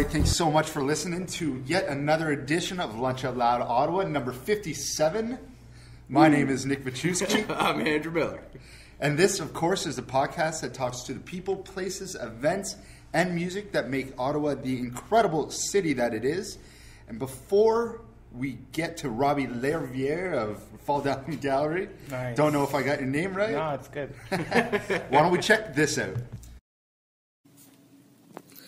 All right, thanks so much for listening to yet another edition of Lunch Out Loud Ottawa, number 57. My name is Nick Bachusky, I'm Andrew Miller. and this, of course, is a podcast that talks to the people, places, events, and music that make Ottawa the incredible city that it is. And before we get to Robbie Lervier of Fall Down Gallery, Nice. don't know if I got your name right. No, it's good. Why don't we check this out?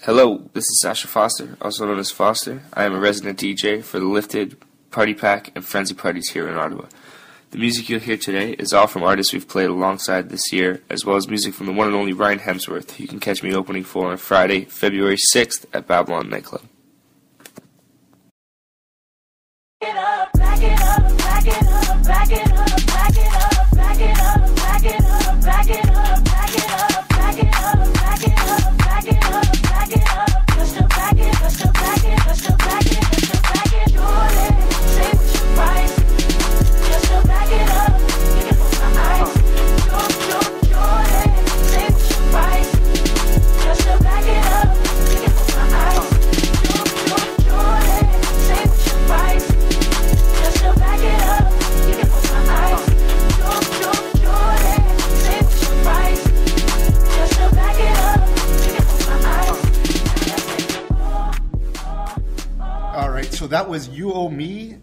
Hello, this is Sasha Foster, also known as Foster. I am a resident DJ for the Lifted, Party Pack, and Frenzy Parties here in Ottawa. The music you'll hear today is all from artists we've played alongside this year, as well as music from the one and only Ryan Hemsworth, who you can catch me opening for on Friday, February 6th at Babylon Nightclub. it up, back it up, back it up, back it up,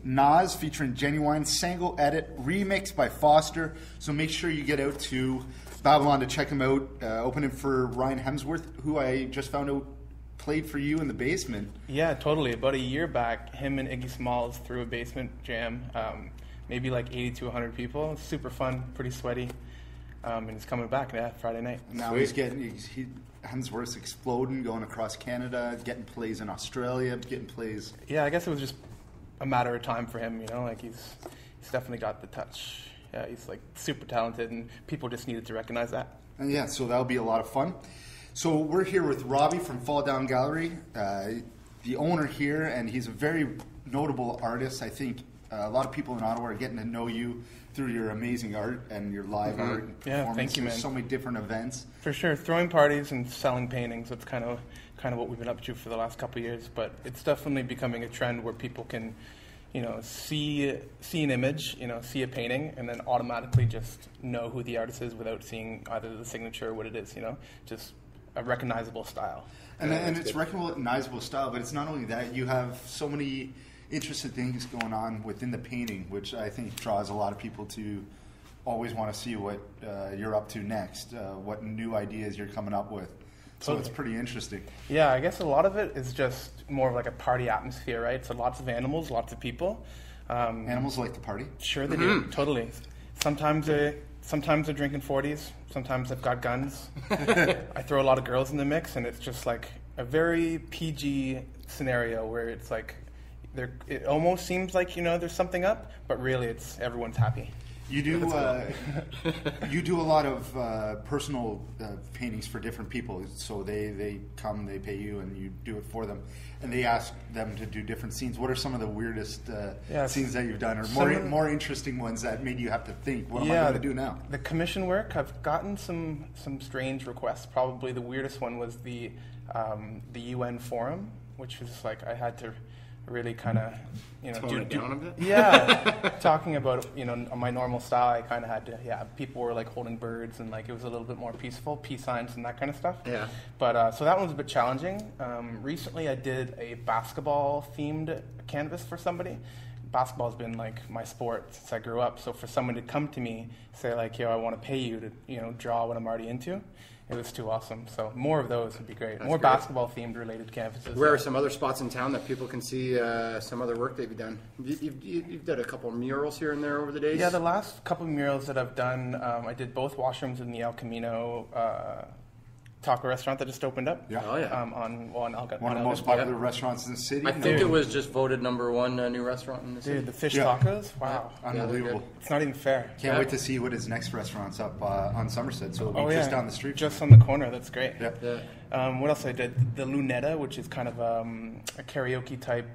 Nas featuring Ginuwine, single edit, remix by Foster. So make sure you get out to Babylon to check him out. Uh, opening for Ryan Hemsworth, who I just found out played for you in the basement. Yeah, totally. About a year back, him and Iggy Smalls threw a basement jam. Um, maybe like 80 to 100 people. Super fun, pretty sweaty. Um, and he's coming back yeah, Friday night. Now he's getting he's, he, Hemsworth's exploding, going across Canada, getting plays in Australia, getting plays. Yeah, I guess it was just a matter of time for him. You know, like he's he's definitely got the touch. Yeah, he's like super talented, and people just needed to recognize that. And yeah, so that'll be a lot of fun. So we're here with Robbie from Fall Down Gallery, uh, the owner here, and he's a very notable artist. I think uh, a lot of people in Ottawa are getting to know you through your amazing art and your live art and Mm-hmm. Yeah, thank you, man. So many different events. For sure, throwing parties and selling paintings. That's kind of kind of what we've been up to for the last couple of years. But it's definitely becoming a trend where people can, you know, see see an image, you know, see a painting, and then automatically just know who the artist is without seeing either the signature or what it is. You know, just a recognizable style. And, and it's recognizable style, but it's not only that. You have so many interesting things going on within the painting, which I think draws a lot of people to always want to see what uh, you're up to next, uh, what new ideas you're coming up with. So it's pretty interesting. Yeah, I guess a lot of it is just more of like a party atmosphere, right? So lots of animals, lots of people. Um, Animals like to party. Sure, they do. Totally. Sometimes they sometimes they're drinking forties. Sometimes they've got guns. I throw a lot of girls in the mix, and it's just like a very PG scenario where it's like there. It almost seems like you know there's something up, but really it's everyone's happy. You do uh, you do a lot of uh, personal uh, paintings for different people. So they, they come, they pay you, and you do it for them. And they ask them to do different scenes. What are some of the weirdest uh, Yeah, scenes that you've done, or more of the- more interesting ones that made you have to think, what am I going to do now? The commission work, I've gotten some some strange requests. Probably the weirdest one was the um, the UN forum, which was like I had to really kind of you know do, do- a bit? Yeah, talking about you know my normal style, I kind of had to. Yeah, people were like holding birds and like it was a little bit more peaceful, peace signs and that kind of stuff. Yeah. But uh, so that one was a bit challenging. Um, recently, I did a basketball themed canvas for somebody. Basketball's been like my sport since I grew up. So for someone to come to me, say like, "Yo, I want to pay you to you know draw what I'm already into," it was too awesome. So more of those would be great. more great. basketball themed related canvases. Where are some other spots in town that people can see uh, some other work that you've done? You, you've, you- you've done a couple of murals here and there over the days. Yeah, the last couple of murals that I've done, um, I did both washrooms in the El Camino uh, taco restaurant that just opened up. Yeah. Oh, yeah. Um, on well, on Elga. One of the most Elgin. popular restaurants in the city. I think Dude. it was just voted number one uh, new restaurant in the city. Dude, the fish Yeah. tacos. Wow, Unbelievable. good. it's not even fair. Can't Yeah. wait to see what his next restaurant's up uh, on Somerset. So it'll be Oh just yeah, down the street. just on the corner. That's great. Yeah. Yeah. Um, what else I did? The Lunetta, which is kind of um, a karaoke type,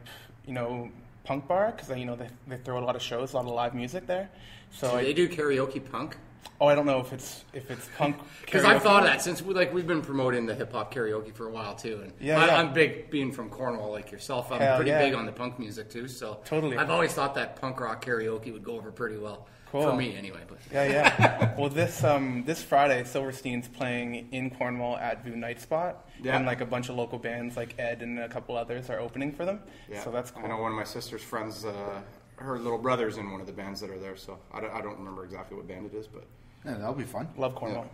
you know, punk bar because you know they, they throw a lot of shows, a lot of live music there. So Do I, they do karaoke punk? Oh, I don't know if it's if it's punk. Because I've thought of that since we, like we've been promoting the hip hop karaoke for a while too, and Yeah, I, yeah. I'm big being from Cornwall like yourself. I'm Hell pretty yeah. big on the punk music too, so Totally. I've always thought that punk rock karaoke would go over pretty well for me anyway. But Yeah, yeah. well, this um, this Friday, Silverstein's playing in Cornwall at View Night Spot, Yeah. and like a bunch of local bands, like Ed and a couple others, are opening for them. Yeah. So that's cool. I know one of my sister's friends, uh, her little brother's in one of the bands that are there, so I don't, I don't remember exactly what band it is, but. Yeah, that'll be fun. Love Cornwall.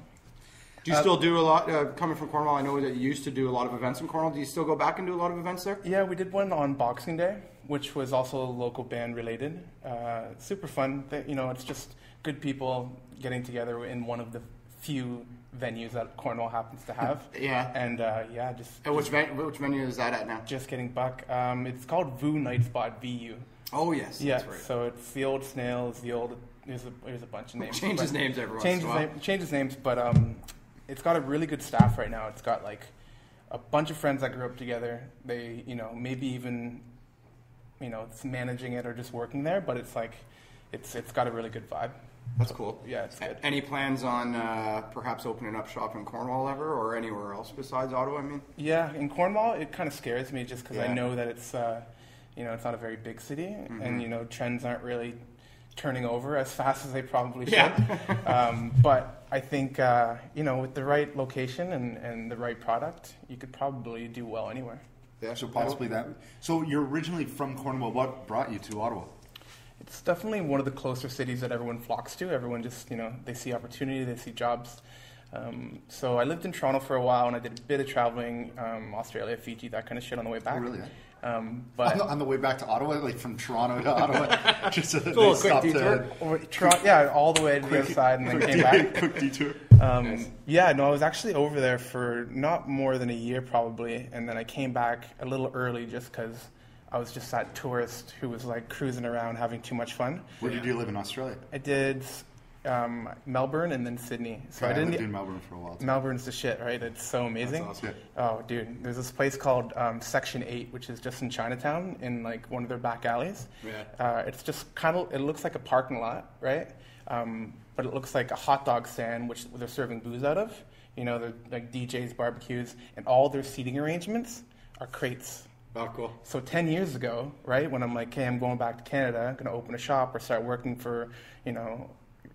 Do you still do a lot uh, coming from Cornwall? I know that you used to do a lot of events in Cornwall. Do you still go back and do a lot of events there? Yeah, we did one on Boxing Day, which was also local band related. Uh, super fun. They- You know, it's just good people getting together in one of the few venues that Cornwall happens to have. Yeah. And uh, yeah, just And which ven- which venue is that at now? just getting buck. Um, it's called Voo Night Spot VU. Oh yes, Yeah, right. so it's the old snails, the old. There's a there's a bunch of names. Changes names every once changes in a while. name- changes names, but um, it's got a really good staff right now. It's got like a bunch of friends that grew up together. They, you know, maybe even, you know, it's managing it or just working there. But it's like, it's it's got a really good vibe. That's cool. Yeah, it's good. Any plans on uh, perhaps opening up shop in Cornwall ever, or anywhere else besides Ottawa? I mean, Yeah, in Cornwall, it kind of scares me just because Yeah. I know that it's, uh, you know, it's not a very big city, Mm-hmm. and you know, trends aren't really turning over as fast as they probably should. Yeah. um, but I think, uh, you know, with the right location and, and the right product, you could probably do well anywhere. yeah. So possibly that. So you're originally from Cornwall. What brought you to Ottawa? It's definitely one of the closer cities that everyone flocks to. Everyone just, you know, they see opportunity, they see jobs. Um, so I lived in Toronto for a while, and I did a bit of traveling, um, Australia, Fiji, that kind of shit on the way back. Oh, really? Um, On the, but on the way back to Ottawa, like from Toronto to Ottawa, just a, little quick detour. Toronto, yeah, all the way to the other side, and then came back. quick detour. Um, yeah, no, I was actually over there for not more than a year probably, and then I came back a little early just because I was just that tourist who was like cruising around having too much fun. Where did you live in Australia? I did um, Melbourne and then Sydney, so I I didn't. lived in Melbourne for a while. Too. Melbourne's the shit, right? It's so amazing. Awesome. Oh, dude, there's this place called um, Section Eight, which is just in Chinatown, in like one of their back alleys. Yeah. Uh, it's just kind of. It looks like a parking lot, right? Um, but it looks like a hot dog stand, which they're serving booze out of. You know, they're like DJs, barbecues, and all their seating arrangements are crates. Oh, cool. So 10 years ago, right, when I'm like, okay, I'm going back to Canada, I'm going to open a shop or start working for, you know,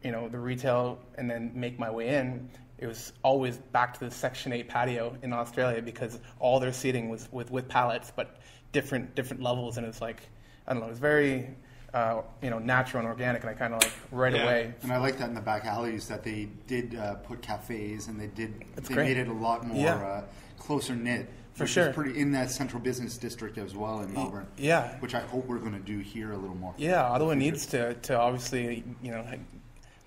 you know, the retail and then make my way in, it was always back to the Section 8 patio in Australia because all their seating was with, with pallets, but different different levels. And it's like, I don't know, it was very, uh, you know, natural and organic. And I kind of like right Yeah. away. And I like that in the back alleys that they did uh, put cafes and they did That's they great. made it a lot more Yeah. uh, closer knit. For which sure. is pretty in that central business district as well in Melbourne. yeah. which I hope we're going to do here a little more. Yeah, Ottawa needs to, to obviously, you know, like,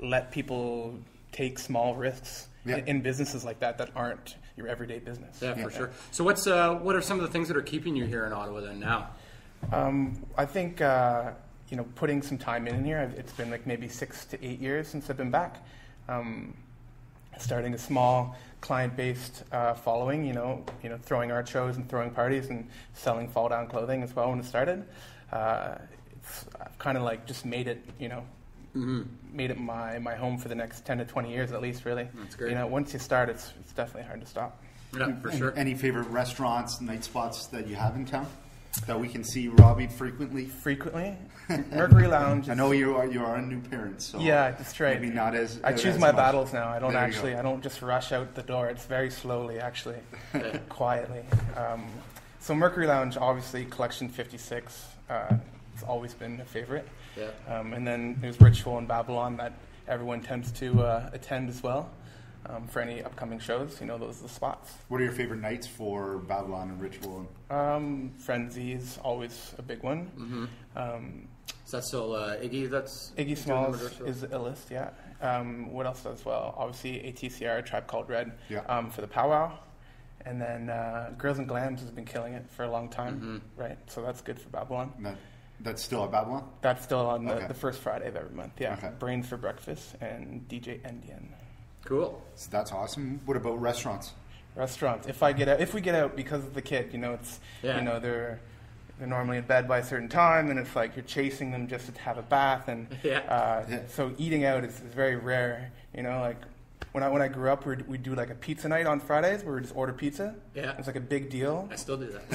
let people take small risks Yeah. in, in businesses like that that aren't your everyday business. Yeah, for sure. So, what's uh, what are some of the things that are keeping you here in Ottawa then now? Um, I think, uh, you know, putting some time in here, it's been like maybe six to eight years since I've been back. Um, starting a small client-based uh, following, you know, you know, throwing art shows and throwing parties and selling fall-down clothing as well when it started. Uh, it's, I've kind of like just made it, you know, made it my, my home for the next 10 to 20 years at least, really. That's great. You know, once you start, it's, it's definitely hard to stop. Yeah, for Any- sure. Any favorite restaurants, night spots that you have in town that we can see Robbie frequently? Frequently, Mercury Lounge. Is, I know you are you are a new parent, so Yeah, that's right. Maybe not as I as choose my much. battles now. I don't There actually. I don't just rush out the door. It's very slowly, actually, quietly. Um, so Mercury Lounge, obviously, Collection 56. Uh, it's always been a favorite. Yeah. Um, and then there's Ritual and Babylon that everyone tends to uh, attend as well um, for any upcoming shows. You know, those are the spots. What are your favorite nights for Babylon and Ritual? Um, Frenzy is always a big one. Mm-hmm. Um, Is that still uh, Iggy? That's Iggy Smalls is a list, yeah. Um, what else as well? Obviously, ATCR, Tribe Called Red, Yeah. um, for the powwow. And then uh, Girls and Glams has been killing it for a long time, Mm-hmm. right? So that's good for Babylon. That, that's still at Babylon. That's still on the, Okay. the first Friday of every month, yeah. Okay. Brains for Breakfast and DJ Endian. Cool. So that's awesome. What about restaurants? Restaurants. If I get out, if we get out because of the kid, you know, it's Yeah. you know they're they're normally in bed by a certain time, and it's like you're chasing them just to have a bath, and Yeah. uh, Yeah. so eating out is, is very rare. You know, like when I when I grew up, we'd, we'd do like a pizza night on Fridays where we just order pizza. Yeah. it's like a big deal. I still do that.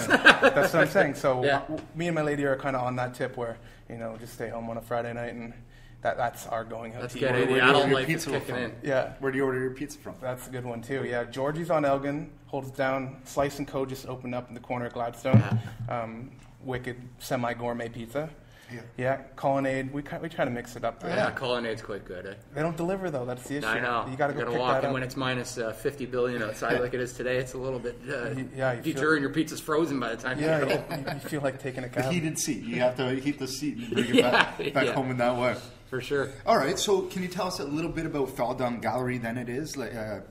That's what I'm saying. So Yeah. me and my lady are kind of on that tip where you know just stay home on a Friday night, and that that's our going out. That's to good. eat. where The do you adult life is pizza kicking from? in. Yeah, Where do you order your pizza from? that's a good one too. Yeah, Georgie's on Elgin, holds down. Slice and Co. just opened up in the corner of Gladstone. Um, wicked semi gourmet pizza. Yeah. Yeah, Colonnade. We we try to mix it up. There. Yeah, Colonnade's quite good. Eh? They don't deliver though. That's the issue. I know. You got to go pick walk that in up. when it's minus uh, 50 billion outside like it is today. It's a little bit. Uh, Y- yeah, you feel- deterring. Your pizza's frozen by the time yeah, you you, you- you feel like taking a The cab. heated seat. You have to heat the seat and bring it Yeah, back, back yeah. home in that way. For sure. All right. So, can you tell us a little bit about Fall Down Gallery? Then it is like uh,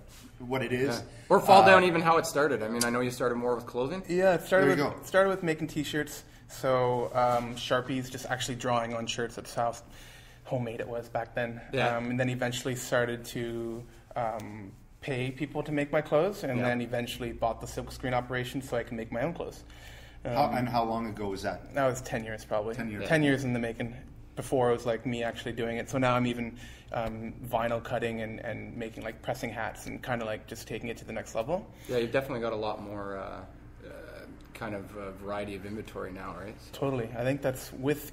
what it is. Or fall Uh, down even how it started. I mean, I know you started more with clothing. Yeah, it started There with go. started with making T-shirts. So um, Sharpies, just actually drawing on shirts. That's how homemade it was back then. Yeah. Um, and then eventually started to um, pay people to make my clothes, and Yeah. then eventually bought the silk screen operation so I can make my own clothes. How, and how long ago was that? That was ten years probably. 10 years. Ten years in the making. Before it was like me actually doing it. So now I'm even um, vinyl cutting and, and making like pressing hats and kind of like just taking it to the next level. Yeah, you've definitely got a lot more uh, uh, kind of uh, variety of inventory now, right? Totally. I think that's with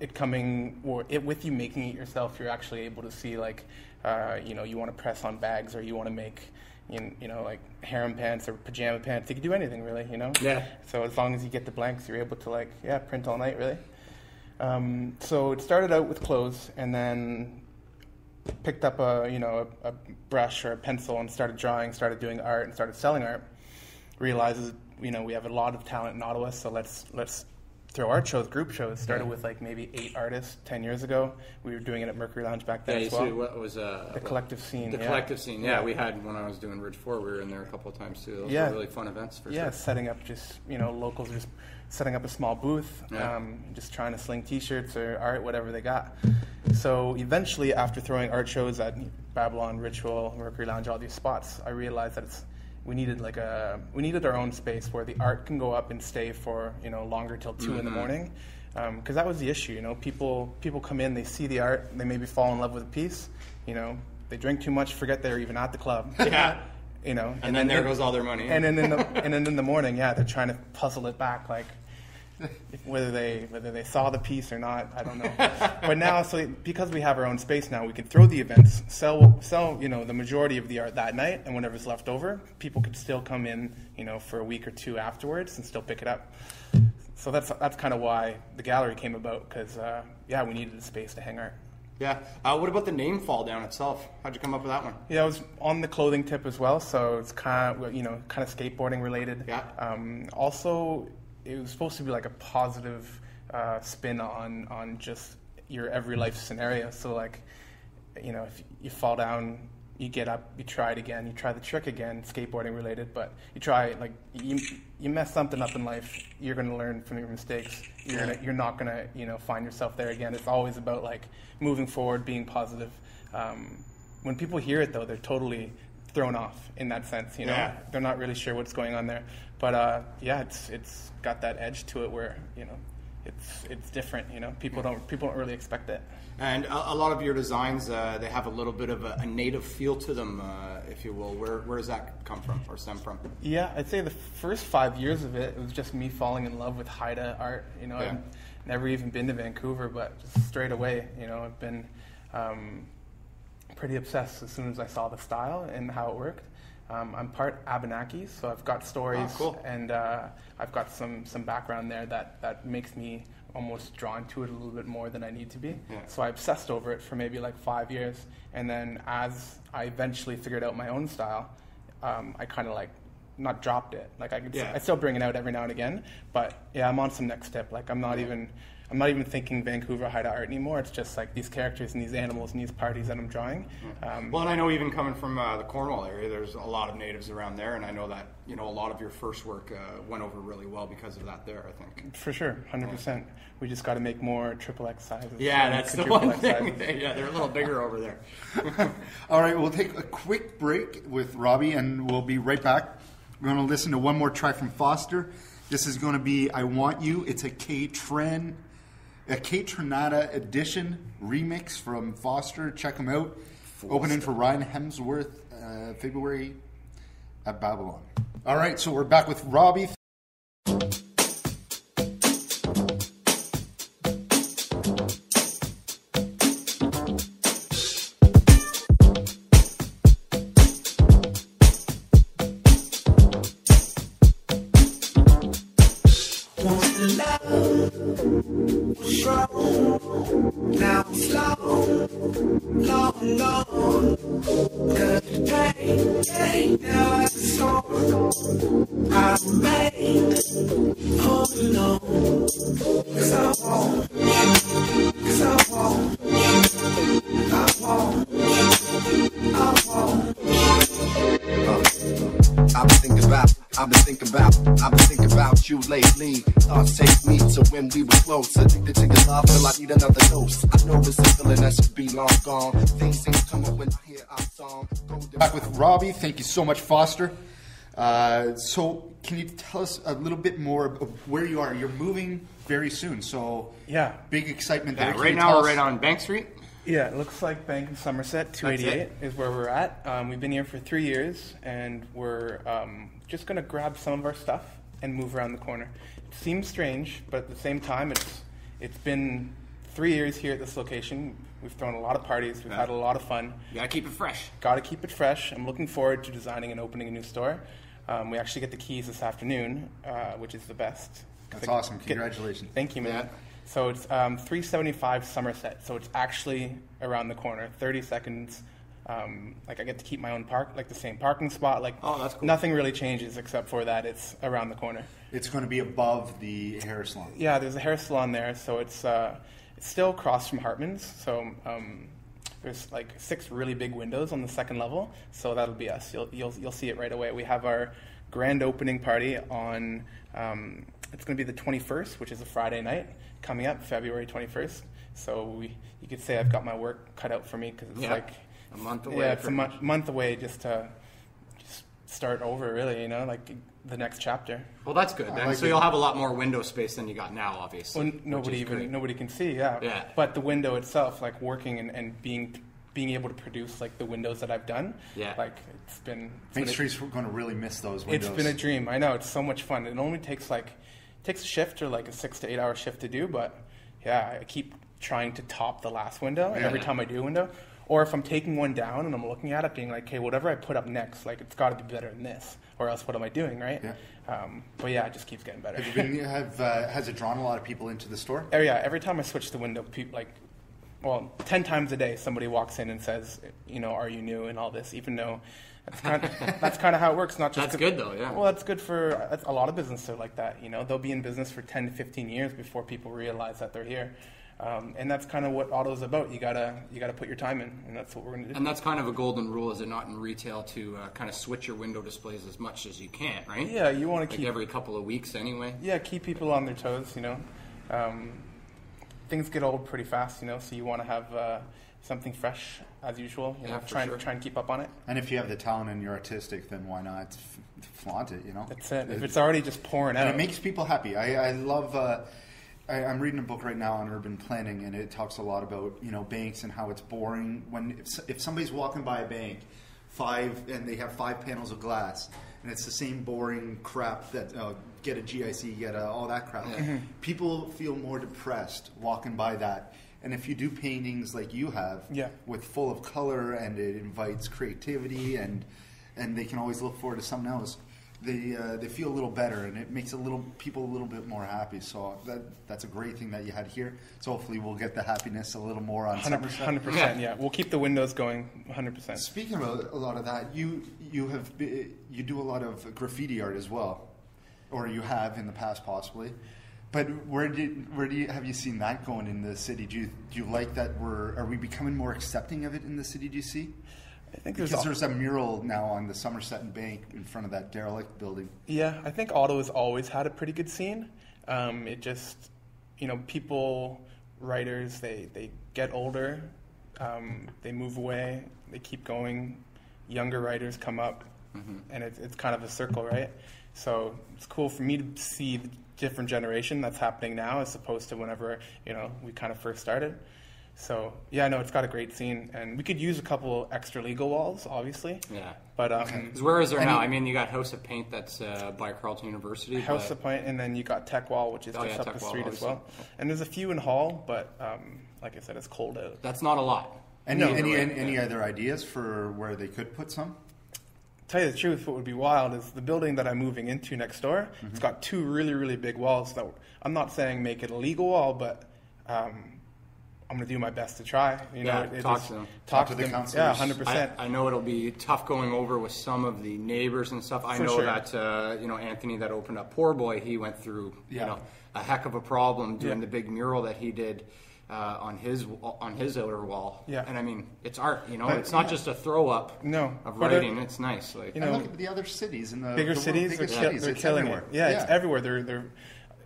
it coming, or it with you making it yourself, you're actually able to see like, uh, you know, you want to press on bags or you want to make, you you know, like harem pants or pajama pants. You can do anything really, you know. Yeah. So as long as you get the blanks, you're able to like, yeah, print all night really. Um, so it started out with clothes, and then picked up a you know a, a brush or a pencil and started drawing, started doing art, and started selling art. Realizes you know we have a lot of talent in Ottawa, so let's let's throw art shows, group shows. Started with like maybe eight artists ten years ago. We were doing it at Mercury Lounge back then Yeah, you as well. what was uh, the collective scene. The yeah. collective scene, yeah, we had when I was doing Ridge Four, we were in there a couple of times too. Those Yeah. were really fun events for yeah, sure. setting up just you know locals just setting up a small booth, Yeah. um, just trying to sling T-shirts or art, whatever they got. So eventually, after throwing art shows at Babylon, Ritual, Mercury Lounge, all these spots, I realized that it's we needed like a we needed our own space where the art can go up and stay for you know longer till 2 in the mm-hmm. morning. Um, because that was the issue, you know. People people come in, they see the art, they maybe fall in love with a piece, you know. They drink too much, forget they're even at the club. Yeah. You know, And then there goes all their money. and then in the and then in the morning, yeah, they're trying to puzzle it back, like whether they whether they saw the piece or not, I don't know. but now, so because we have our own space now, we can throw the events, sell sell you know the majority of the art that night, and whatever's left over, people could still come in, you know, for a week or two afterwards and still pick it up. So that's that's kind of why the gallery came about, because uh, yeah, we needed a space to hang art. yeah. Uh, what about the name Fall Down itself? How'd you come up with that one? Yeah, I was on the clothing tip as well, so it's kind of you know kind of skateboarding related. Yeah. Um, also, it was supposed to be like a positive uh, spin on on just your every life scenario. So like, you know, if you fall down, you get up, you try it again, you try the trick again, skateboarding related, but you try like you you mess something up in life, you're going to learn from your mistakes. You're gonna, you're not going to you know find yourself there again. It's always about like moving forward, being positive. Um, when people hear it though, they're totally thrown off in that sense. You know, Yeah. they're not really sure what's going on there. But uh, yeah, it's it's got that edge to it where you know it's it's different. You know, people don't people don't really expect it. And a, a lot of your designs, uh, they have a little bit of a, a native feel to them, uh, if you will. Where, where does that come from or stem from? Yeah, I'd say the first five years of it, it was just me falling in love with Haida art. You know, Yeah. I've never even been to Vancouver, but just straight away, you know, I've been um, pretty obsessed as soon as I saw the style and how it worked. Um, I'm part Abenaki, so I've got stories Oh, cool. and uh, I've got some some background there that that makes me almost drawn to it a little bit more than I need to be. Yeah. So I obsessed over it for maybe like five years, and then as I eventually figured out my own style, um, I kind of like not dropped it. Like I could, Yeah. I still bring it out every now and again, but yeah, I'm on some next step. Like I'm not even, I'm not even thinking Vancouver Haida art anymore. It's just like these characters and these animals and these parties that I'm drawing. Um, Well, and I know even coming from uh, the Cornwall area, there's a lot of natives around there, and I know that you know a lot of your first work uh, went over really well because of that. There, I think. for sure, hundred percent. We just got to make more triple X sizes. Yeah, that's the one thing. sizes. yeah, they're a little bigger over there. All right, we'll take a quick break with Robbie, and we'll be right back. We're going to listen to one more track from Foster, This is going to be "I Want You." It's a K Tren, a Kaytranada edition remix from Foster. Check them out. Opening for Ryan Hemsworth, uh, February at Babylon. All right, so we're back with Robbie. Dose. I know it's a should be long gone. Things ain't coming when I hear our song. Back with Robbie. Thank you so much, Foster. Uh, so, can you tell us a little bit more of where you are? You're moving very soon, so Yeah. big excitement Yeah, there. Right now we're right on Bank Street. Yeah, it looks like Bank in Somerset, 288 is where we're at. Um, we've been here for three years, and we're um, just going to grab some of our stuff and move around the corner. It seems strange, but at the same time, it's it's been three years here at this location. We've thrown a lot of parties. We've had a lot of fun. You gotta keep it fresh. Got to keep it fresh. I'm looking forward to designing and opening a new store. Um, we actually get the keys this afternoon, uh, which is the best. That's awesome. get- Congratulations. Thank you, man. Yeah. So it's um, 375 Somerset. So it's actually around the corner. 30 seconds. Um, like I get to keep my own park, like the same parking spot. Like Oh, that's cool. nothing really changes except for that it's around the corner. It's going to be above the hair salon. Yeah, there's a hair salon there, so it's uh, it's still across from Hartman's. So um, there's like six really big windows on the second level. So that'll be us. You'll you'll you'll see it right away. We have our grand opening party on. Um, it's going to be the 21st, which is a Friday night coming up, February 21st. So we, you could say I've got my work cut out for me because it's Yeah. like A month away Yeah, it's a pretty month away just to start over. Really, you know, like the next chapter. Well, that's good. Then. like so it. you'll have a lot more window space than you got now, obviously. Well, nobody even great. nobody can see. Yeah. Yeah. But the window itself, like working and, and being being able to produce like the windows that I've done. Yeah. Like it's been it's Main been a- Street's going to really miss those it's windows. been a dream. I know it's so much fun. It only takes like takes a shift or like a six to eight hour shift to do, but yeah, I keep trying to top the last window and every time I do a window. Or if I'm taking one down and I'm looking at it, being like, okay, whatever I put up next, like it's got to be better than this, or else what am I doing, right? Yeah. Um, but yeah, it just keeps getting better. Have you been, have, uh, has it drawn a lot of people into the store? Oh yeah, every time I switch the window, people like, well, ten times a day, somebody walks in and says, you know, are you new and all this, even though that's kind of, that's kind of how it works. Not just That's good, though, yeah. Well, that's good for that's, a lot of businesses are like that. You know, they'll be in business for ten to fifteen years before people realize that they're here. Um, and that's kind of what auto's about. You gotta you gotta put your time in, and that's what we're gonna do. And that's kind of a golden rule, is it not, in retail to uh, kind of switch your window displays as much as you can, right? yeah, you want Like to keep every couple of weeks, anyway. yeah keep people on their toes. You know, um, things get old pretty fast. You know, so you want to have uh, something fresh as usual. You know, Yeah, for try and sure. try and keep up on it. And if you have the talent and you're artistic, then why not f- flaunt it? You know, That's it. If it's already just pouring out, and it makes people happy. I, I love. Uh, I, I'm reading a book right now on urban planning, and it talks a lot about you know banks and how it's boring when if, if somebody's walking by a bank, five and they have five panels of glass, and it's the same boring crap that uh, get a GIC, get a, all that crap. People feel more depressed walking by that. And if you do paintings like you have, Yeah. with full of color and it invites creativity and and they can always look forward to something else. They uh, they feel a little better and it makes a little people a little bit more happy. So that that's a great thing that you had here. So hopefully we'll get the happiness a little more on 100 percent. Yeah, we'll keep the windows going. Hundred percent. Speaking of a, a lot of that, you you have be, you do a lot of graffiti art as well, or you have in the past possibly. But where did where do you have you seen that going in the city? Do you do you like that? We're are we becoming more accepting of it in the city? Do you see? I think there's Because there's a mural now on the Somerset and Bank in front of that derelict building. Yeah, I think Ottawa's always had a pretty good scene. Um, it just, you know, people, writers, they, they get older, um, they move away, they keep going. Younger writers come up, and it's it's kind of a circle, right? So it's cool for me to see the different generation that's happening now as opposed to whenever you know we kind of first started. So yeah, no, it's got a great scene, and we could use a couple extra legal walls, obviously. Yeah. But um, 'Cause where is there Any- now? I mean, you got House of Paint that's uh, by Carleton University. House but- of Paint, Point, and then you got Tech Wall, which is Oh, just yeah, up Tech the Wall, street as well. And there's a few in Hull, but um, like I said, it's cold out. That's not a lot. Any No. any, any, any other ideas for where they could put some? Tell you the truth, what would be wild is the building that I'm moving into next door. Mm-hmm. It's got two really, really big walls. That I'm not saying make it a legal wall, but um, I'm going to do my best to try. You know, Yeah, it- it talk is- to them. Talk, to to the them. councillors. Yeah, hundred I, percent. I know it'll be tough going over with some of the neighbors and stuff. I For know sure. that uh, you know Anthony that opened up Poor Boy. He went through Yeah. you know a heck of a problem doing Yeah. the big mural that he did uh, on his on his outer wall. Yeah. and I mean it's art. You know, But- it's not just a throw up. No, of but it- writing. it's nice. Like You know, look at the other cities in the bigger the world, cities, bigger they're, cities. they're It's killing everywhere. it. Yeah, it's everywhere. They're they're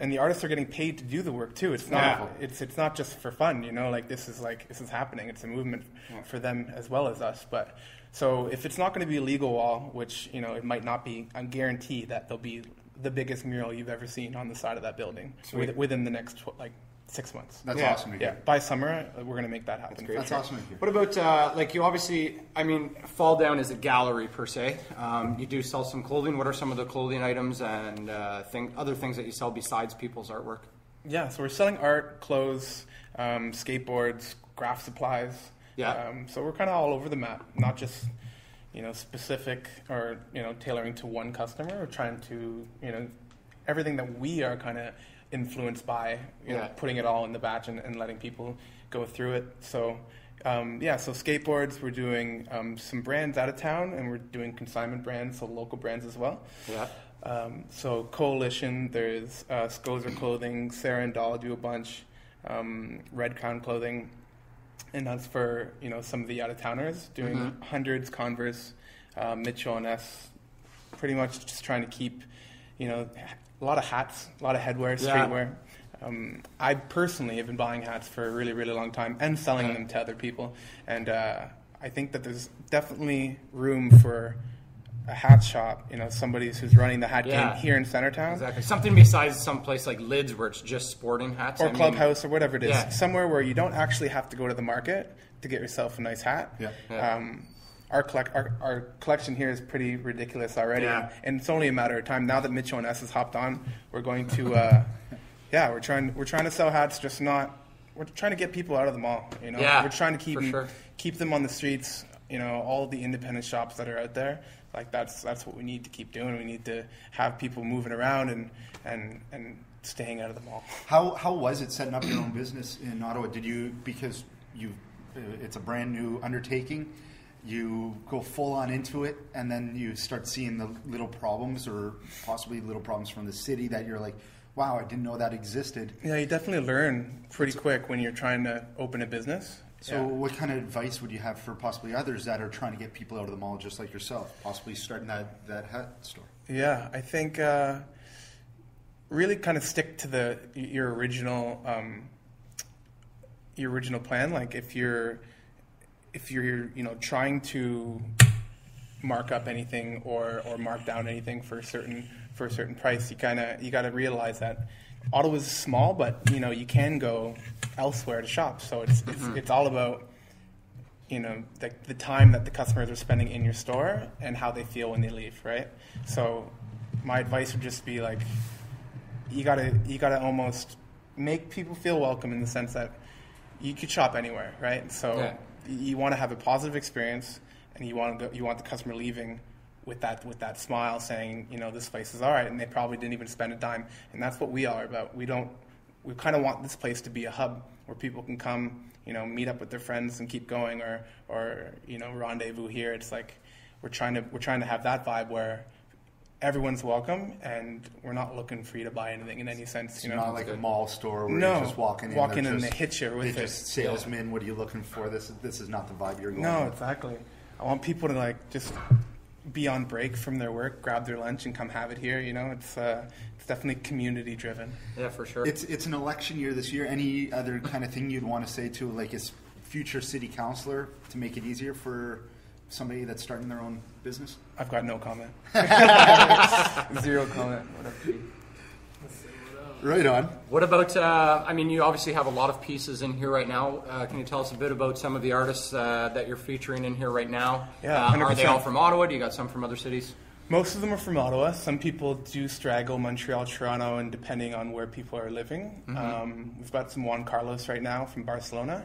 and the artists are getting paid to do the work too. It's not Yeah. it's it's not just for fun, you know. Like this is like this is happening. It's a movement for them as well as us. But so if it's not going to be a legal wall, which you know it might not be, I guarantee that there'll be the biggest mural you've ever seen on the side of that building with, within the next like six months. That's Yeah. awesome to yeah, by summer uh, we're going to make that happen. That's, great. That's awesome to hear. What about uh, like you obviously? I mean, Fall Down is a gallery per se. Um, you do sell some clothing. What are some of the clothing items and uh, thing, other things that you sell besides people's artwork? Yeah, so we're selling art, clothes, um, skateboards, graph supplies. Yeah. Um, so we're kind of all over the map, not just you know specific or you know tailoring to one customer. We're trying to you know everything that we are kind of influenced by, you know, putting it all in the batch and, and letting people go through it. So. Um, yeah, so skateboards, we're doing um, some brands out of town, and we're doing consignment brands, so local brands as well. Yeah. Um, so Coalition, there's uh, Scozer Clothing, Sarah and Doll do a bunch, um, Red Crown Clothing, and that's for you know some of the out of towners doing hundreds Converse, uh, Mitchell and Ness, pretty much just trying to keep you know a lot of hats, a lot of headwear, Yeah. streetwear. Um, I personally have been buying hats for a really, really long time and selling Yeah. them to other people, and uh, I think that there's definitely room for a hat shop. You know, somebody who's running the hat Yeah. game here in Centertown, Exactly. Something besides some place like Lids where it's just sporting hats. or I mean, Clubhouse, or whatever it is. Yeah. Somewhere where you don't actually have to go to the market to get yourself a nice hat. Yeah. Yeah. Um, our, collect- our, our collection here is pretty ridiculous already, Yeah. and it's only a matter of time. Now that Mitchell and Ness has hopped on, we're going to, uh, yeah, we're trying we're trying to sell hats, just not. We're trying to get people out of the mall. You know, Yeah, we're trying to keep them, sure. keep them on the streets. You know, all the independent shops that are out there. Like that's that's what we need to keep doing. We need to have people moving around and and and staying out of the mall. How how was it setting up your own business in Ottawa? Did you because you it's a brand new undertaking, you go full on into it, and then you start seeing the little problems or possibly little problems from the city that you're like, wow, I didn't know that existed. Yeah, you definitely learn pretty quick when you're trying to open a business. So, Yeah. what kind of advice would you have for possibly others that are trying to get people out of the mall, just like yourself, possibly starting that that hat store? Yeah, I think uh, really kind of stick to the your original um, your original plan. Like if you're if you're you know trying to mark up anything or or mark down anything for a certain for a certain price, you kind of you got to realize that Ottawa is small, but you know you can go elsewhere to shop. So it's it's, mm-hmm. it's all about you know the, the time that the customers are spending in your store and how they feel when they leave right so my advice would just be like you gotta you gotta almost make people feel welcome in the sense that you could shop anywhere right so Yeah. You want to have a positive experience and you want to you want the customer leaving with that with that smile saying you know this place is all right and they probably didn't even spend a dime and that's what we are about we don't we kind of want this place to be a hub where people can come, you know, meet up with their friends and keep going, or or you know, rendezvous here. It's like we're trying to we're trying to have that vibe where everyone's welcome and we're not looking for you to buy anything in any sense. It's You know, not like a mall store where No. you're just walking in. Walk they're in and just- they hit you with they it. just salesmen. What are you looking for? This is this is not the vibe you're going. No, with. exactly. I want people to like just be on break from their work, grab their lunch, and come have it here. You know, it's uh, it's definitely community driven. Yeah, for sure. It's it's an election year this year. Any other kind of thing you'd want to say to like his future city councilor to make it easier for somebody that's starting their own business? I've got no comment. Zero comment. Whatever. Right on. What about? Uh, I mean, you obviously have a lot of pieces in here right now. Uh, can you tell us a bit about some of the artists uh, that you're featuring in here right now? Yeah, Uh, are they all from Ottawa? Do you got some from other cities? Most of them are from Ottawa. Some people do straggle Montreal, Toronto, and depending on where people are living. Um, we've got some Juan Carlos right now from Barcelona.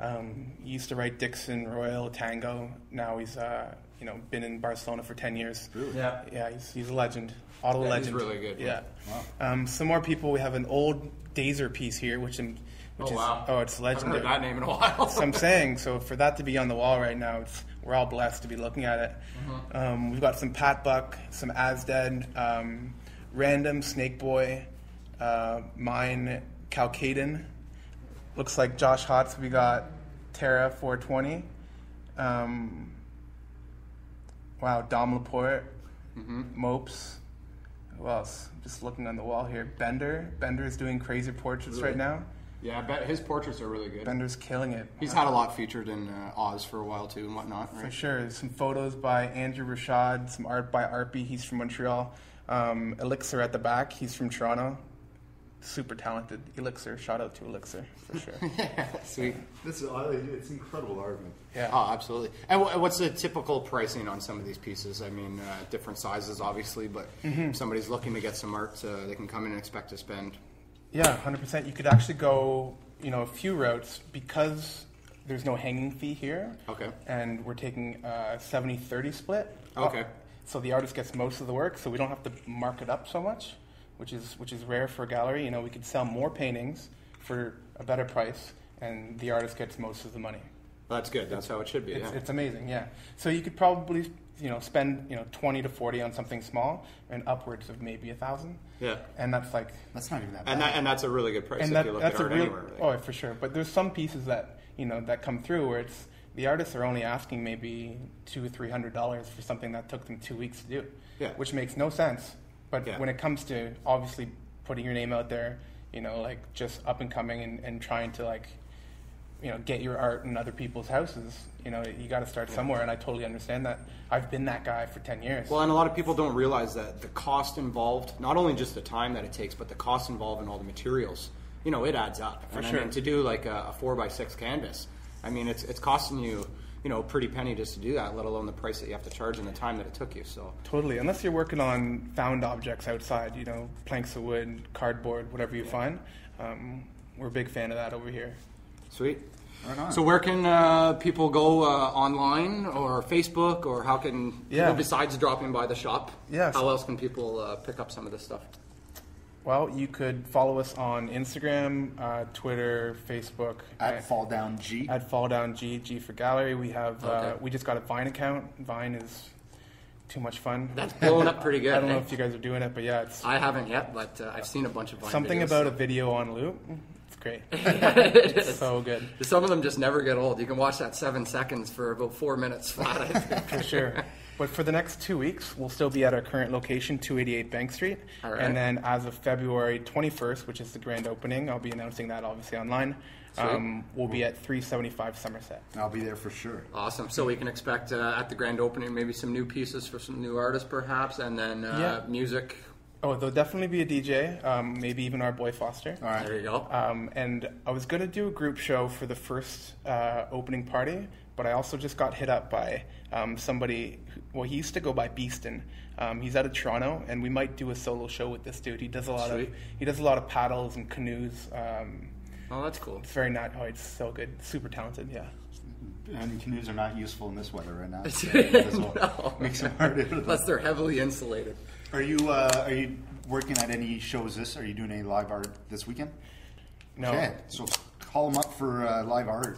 Um, he used to write Dixon, Royal, Tango. Now he's uh, you know been in Barcelona for ten years. Yeah. Yeah, he's, he's a legend. Ottawa Yeah, he's legend. really good. Yeah. Um, some more people. We have an old Dazer piece here, which, in, which Oh, is wow. oh, it's I haven't legendary. heard that name in a while. So I'm saying, so for that to be on the wall right now, it's, we're all blessed to be looking at it. Um, we've got some Pat Buck, some Asdead, um, Random, Snake Boy, uh, mine, Calcaden. Looks like Josh Hotz. We got Terra 420. Um, wow, Dom Laporte, Mopes. Who else? Just looking on the wall here. Bender. Bender is doing crazy portraits right now. yeah, I bet his portraits are really good. Bender's killing it. He's had a lot featured in uh, Oz for a while too and whatnot, For sure. Some photos by Andrew Rashad, some art by Arpy. He's from Montreal. Um, Elixir at the back. He's from Toronto. Super talented. Elixir. Shout out to Elixir for sure. yeah, Sweet. This is it's incredible art, man. yeah. Oh, absolutely. And what's the typical pricing on some of these pieces? I mean, uh, different sizes, obviously, but Mm-hmm. if somebody's looking to get some art, uh, they can come in and expect to spend. Yeah, hundred percent. You could actually go, you know, a few routes because there's no hanging fee here. Okay. And we're taking a 70-30 split. Okay. So the artist gets most of the work, so we don't have to mark it up so much, which is which is rare for a gallery. You know, we could sell more paintings for a better price, and the artist gets most of the money. That's good. That's how it should be. It's, yeah. it's amazing, yeah. So you could probably, you know, spend you know twenty to forty on something small, and upwards of maybe a thousand. Yeah. And that's like That's not even that bad. and that, and that's a really good price and if that, you look that's at a real anywhere. like- oh for sure but there's some pieces that you know that come through where it's the artists are only asking maybe two or three hundred dollars for something that took them two weeks to do Yeah. which makes no sense but Yeah. when it comes to obviously putting your name out there you know like just up and coming and, and trying to like you know get your art in other people's houses you know you got to start somewhere and i totally understand that i've been that guy for 10 years Well, and a lot of people don't realize that the cost involved, not only just the time that it takes, but the cost involved in all the materials, you know, it adds up. For and I sure. mean, to do like a, a four by six canvas, I mean, it's, it's costing you, you know, a pretty penny just to do that, let alone the price that you have to charge and the time that it took you. So, Totally, unless you're working on found objects outside, you know, planks of wood, cardboard, whatever you find. Um, we're a big fan of that over here. sweet. Right on. So, where can uh, people go uh, online or Facebook, or how can Yeah. people, besides dropping by the shop? Yes. How else can people uh, pick up some of this stuff? Well, you could follow us on Instagram, uh, Twitter, Facebook. At Fall Down G. at Fall Down G, G for Gallery. We have uh, Okay. we just got a Vine account. Vine is too much fun. That's blowing up pretty good. I don't know if you guys are doing it, but yeah, it's I haven't yet, but uh, I've seen a bunch of Vine something videos, about so- a video on loop. It's great. it is. so good. Some of them just never get old. You can watch that seven seconds for about four minutes flat. I think. for sure. But for the next two weeks, we'll still be at our current location, 288 Bank Street. All right. And then as of February 21st, which is the grand opening, I'll be announcing that obviously online. Um, we'll be at 375 Somerset. I'll be there for sure. awesome. So we can expect uh, at the grand opening maybe some new pieces for some new artists, perhaps, and then uh, Yeah. music. Oh, there'll definitely be a DJ, um, maybe even our boy Foster. All right. There you go. Um, and I was going to do a group show for the first uh, opening party, but I also just got hit up by um, somebody. Well, he used to go by Beeston. Um, he's out of Toronto, and we might do a solo show with this dude. He does a lot Sweet. of he does a lot of paddles and canoes. Um, oh, that's cool. it's very not. Oh, it's so good. Super talented. Yeah. And canoes are not useful in this weather right now. So this will No. Make some hard out of them. Unless they're heavily insulated. Are you uh, are you working at any shows this? Are you doing any live art this weekend? No. Okay, so call him up for uh, live art.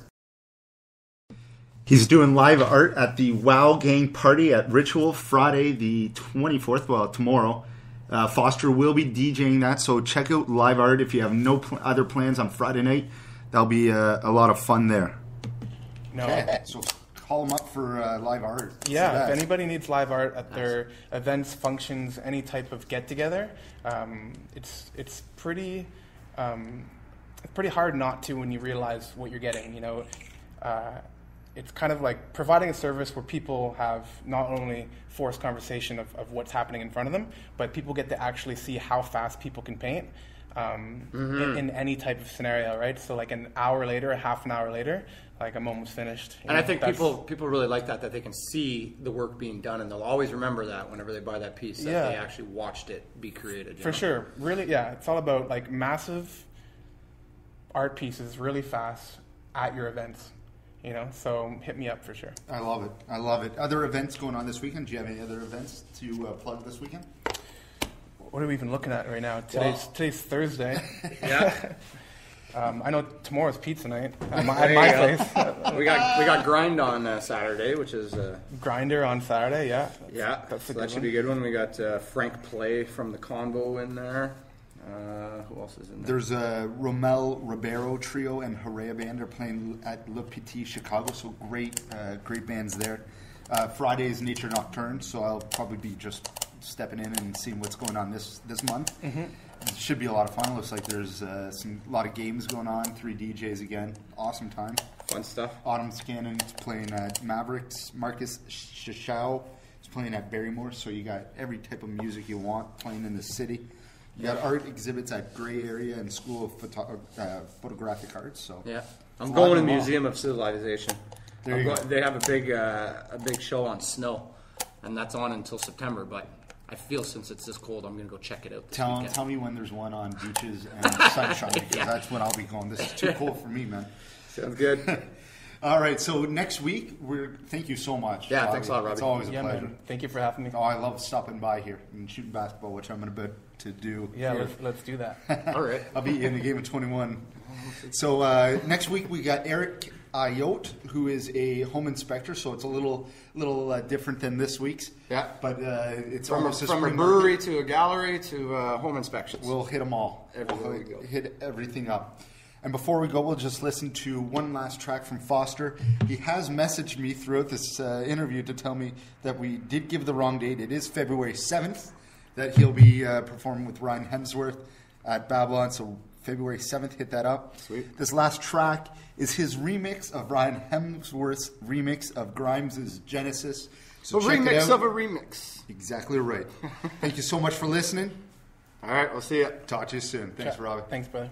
He's doing live art at the Wow Gang party at Ritual Friday the 24th, well, tomorrow. Uh, Foster will be DJing that, so check out live art if you have no pl- other plans on Friday night. That'll be uh, a lot of fun there. No. Okay, so call him up for uh, live art. It's Yeah, if anybody needs live art at their events, functions, any type of get together, um, it's it's pretty um, it's pretty hard not to when you realize what you're getting. You know, uh, it's kind of like providing a service where people have not only forced conversation of, of what's happening in front of them, but people get to actually see how fast people can paint um, in, in any type of scenario, right? So like an hour later, a half an hour later, like I'm almost finished. And I think people people really like that that they can see the work being done, and they'll always remember that whenever they buy that piece that Yeah. they actually watched it be created. For know? sure. Really, yeah. It's all about like massive art pieces really fast at your events. You know, so hit me up for sure. I love it. I love it. Other events going on this weekend? Do you have any other events to uh, plug this weekend? What are we even looking at right now? Today's Well- today's Thursday. Yeah, um, I know tomorrow's pizza night at my, at my place. we got we got grind on uh, Saturday, which is uh, Grinder on Saturday. Yeah. That's, yeah, That's so a that should one. be a good one. We got uh, Frank Play from the Convo in there. Uh, who else is in there? There's a Romel Ribeiro trio and Harea band. They're playing at Le Petit Chicago, so great, uh, great bands there. Uh, Friday is Nature Nocturne, so I'll probably be just stepping in and seeing what's going on this this month. It should be a lot of fun. Looks like there's uh, some a lot of games going on. Three DJs again. Awesome time. Fun stuff. Autumn Scannon is playing at Mavericks. Marcus Shishao is playing at Barrymore. So you got every type of music you want playing in the city. You got art exhibits at Gray Area and School of Photo- uh, Photographic Arts. So Yeah, I'm going to them all. Museum of Civilization. There I'm you go- go. They have a big uh, a big show on snow, and that's on until September. But I feel since it's this cold, I'm going to go check it out. This tell, weekend. tell me when there's one on beaches and sunshine because Yeah. that's when I'll be going. This is too cold for me, man. Sounds good. All right, so next week we're. Thank you so much. Yeah, thanks a lot, Robbie. It's always a Yeah, pleasure. man. Thank you for having me. Oh, I love stopping by here and shooting basketball, which I'm gonna about to do. Yeah, here. let's, let's do that. All right. I'll be in the game of 21. So uh, next week we got Eric Ayotte, who is a home inspector. So it's a little little uh, different than this week's. Yeah. But uh, it's From almost a from a spring brewery market. to a gallery to uh, home inspections. We'll hit them all. Everywhere We'll we go. Hit everything up. And before we go, we'll just listen to one last track from Foster. He has messaged me throughout this uh, interview to tell me that we did give the wrong date. It is February 7th that he'll be uh, performing with Ryan Hemsworth at Babylon. So February 7th, hit that up. Sweet. This last track is his remix of Ryan Hemsworth's remix of Grimes' Genesis. So a remix of a remix. Exactly right. Thank you so much for listening. All right, we'll see you. Talk to you soon. Thanks, Robbie. Thanks, brother.